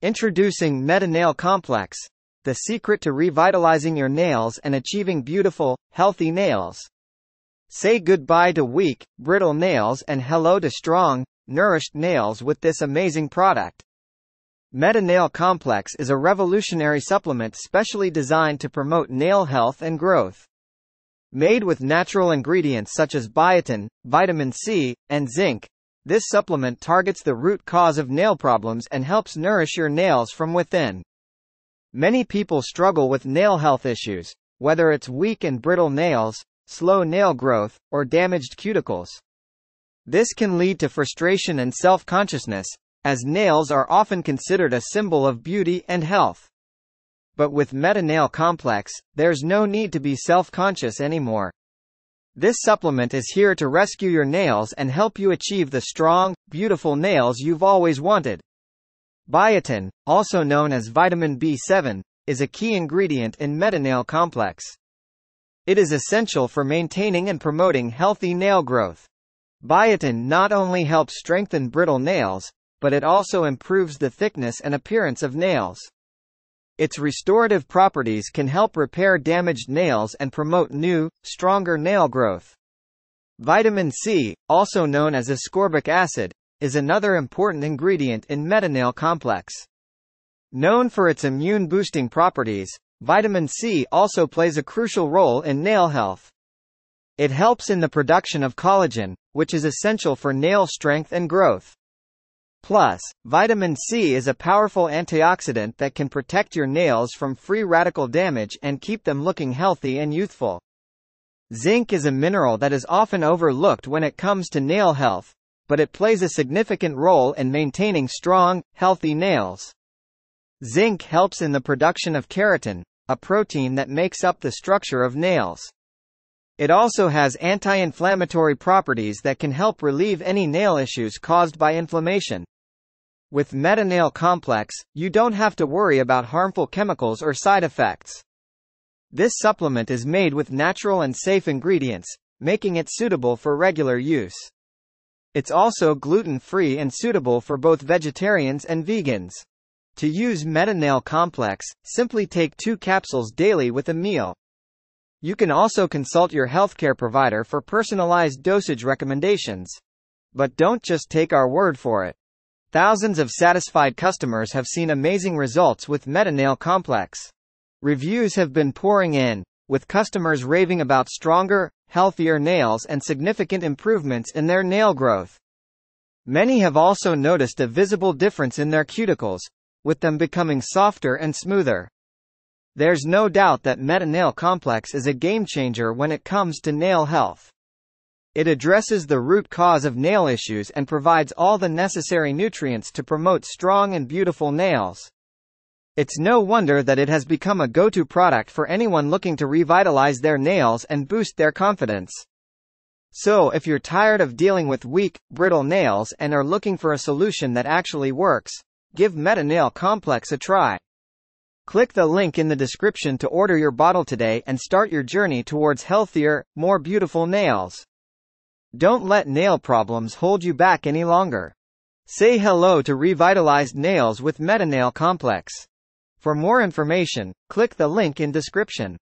Introducing MetaNail Complex. The secret to revitalizing your nails and achieving beautiful, healthy nails. Say goodbye to weak, brittle nails and hello to strong, nourished nails with this amazing product. MetaNail Complex is a revolutionary supplement specially designed to promote nail health and growth. Made with natural ingredients such as biotin, vitamin C, and zinc, this supplement targets the root cause of nail problems and helps nourish your nails from within. Many people struggle with nail health issues, whether it's weak and brittle nails, slow nail growth, or damaged cuticles. This can lead to frustration and self-consciousness, as nails are often considered a symbol of beauty and health. But with MetaNail Complex, there's no need to be self-conscious anymore. This supplement is here to rescue your nails and help you achieve the strong, beautiful nails you've always wanted. Biotin, also known as vitamin B7, is a key ingredient in MetaNail Complex. It is essential for maintaining and promoting healthy nail growth. Biotin not only helps strengthen brittle nails, but it also improves the thickness and appearance of nails. Its restorative properties can help repair damaged nails and promote new, stronger nail growth. Vitamin C, also known as ascorbic acid, is another important ingredient in MetaNail complex. Known for its immune-boosting properties, vitamin C also plays a crucial role in nail health. It helps in the production of collagen, which is essential for nail strength and growth. Plus, vitamin C is a powerful antioxidant that can protect your nails from free radical damage and keep them looking healthy and youthful. Zinc is a mineral that is often overlooked when it comes to nail health, but it plays a significant role in maintaining strong, healthy nails. Zinc helps in the production of keratin, a protein that makes up the structure of nails. It also has anti-inflammatory properties that can help relieve any nail issues caused by inflammation. With MetaNail Complex, you don't have to worry about harmful chemicals or side effects. This supplement is made with natural and safe ingredients, making it suitable for regular use. It's also gluten-free and suitable for both vegetarians and vegans. To use MetaNail Complex, simply take two capsules daily with a meal. You can also consult your healthcare provider for personalized dosage recommendations. But don't just take our word for it. Thousands of satisfied customers have seen amazing results with MetaNail Complex. Reviews have been pouring in, with customers raving about stronger, healthier nails and significant improvements in their nail growth. Many have also noticed a visible difference in their cuticles, with them becoming softer and smoother. There's no doubt that MetaNail Complex is a game changer when it comes to nail health. It addresses the root cause of nail issues and provides all the necessary nutrients to promote strong and beautiful nails. It's no wonder that it has become a go-to product for anyone looking to revitalize their nails and boost their confidence. So if you're tired of dealing with weak, brittle nails and are looking for a solution that actually works, give MetaNail Complex a try. Click the link in the description to order your bottle today and start your journey towards healthier, more beautiful nails. Don't let nail problems hold you back any longer. Say hello to revitalized nails with MetaNail Complex. For more information, click the link in description.